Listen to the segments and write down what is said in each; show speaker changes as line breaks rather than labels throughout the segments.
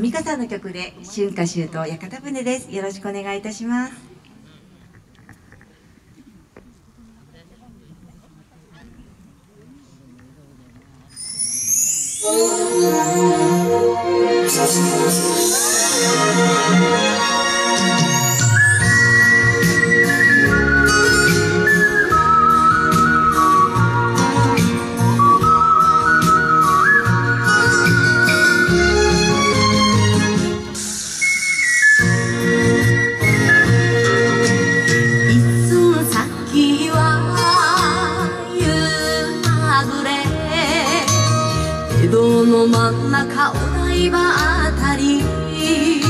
ミカさんの曲で春夏秋冬屋形船です。よろしくお願いいたします。
お台場あたり。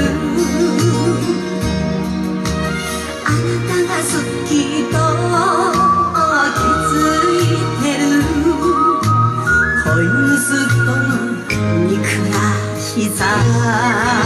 西藏。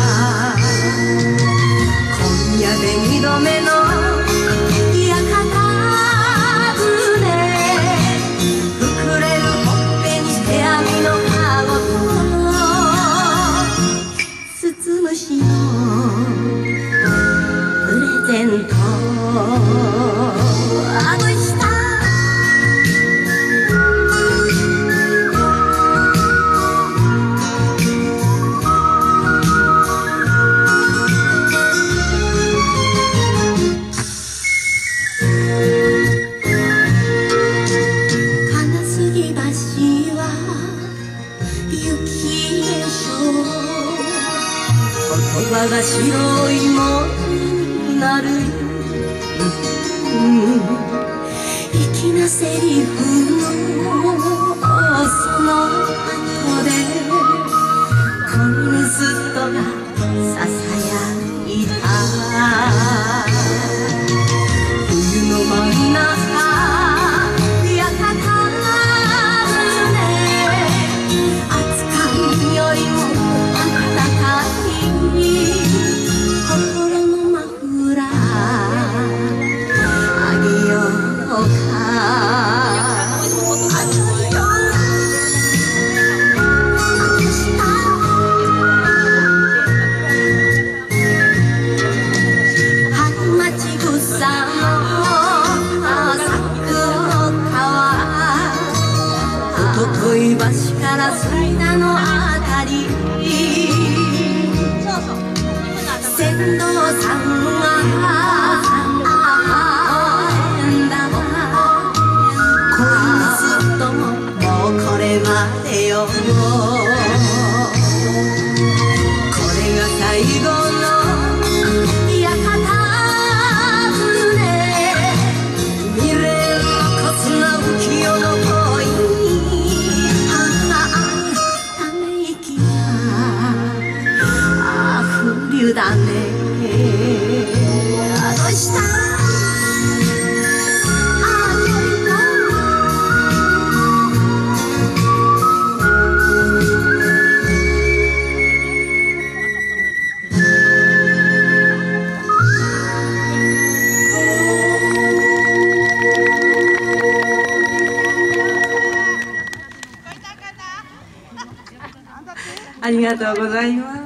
葉が白いもなる、うん、粋なセリフをその後でこのスとが支えから田のあたり。船頭さんは変だこいつとももうこれまでよ
ありがとうございます。